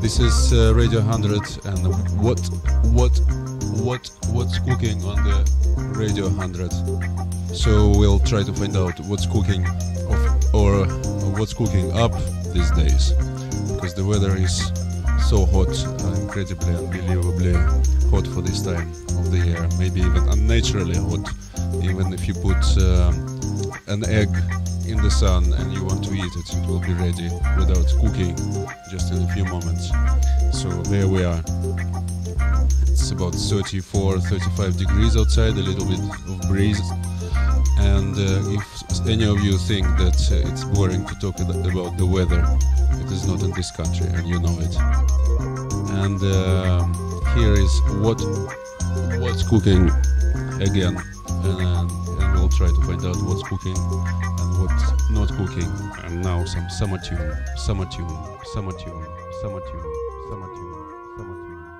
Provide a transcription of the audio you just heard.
This is uh, Radio 100 and what what what what's cooking on the Radio 100. So we'll try to find out what's cooking of, or what's cooking up these days because the weather is so hot, incredibly unbelievably hot for this time of the year, maybe even unnaturally hot. Even if you put uh, an egg in the sun and you want to eat it, it will be ready without cooking just in a few moments. So there we are. It's about 34, 35 degrees outside, a little bit of breeze. And uh, if any of you think that uh, it's boring to talk about the weather, it is not in this country, and you know it. And um, here is what what's cooking again, and, and we'll try to find out what's cooking and what's not cooking. And now some summer tune, summer tune, summer tune, summer tune, summer tune, summer tune.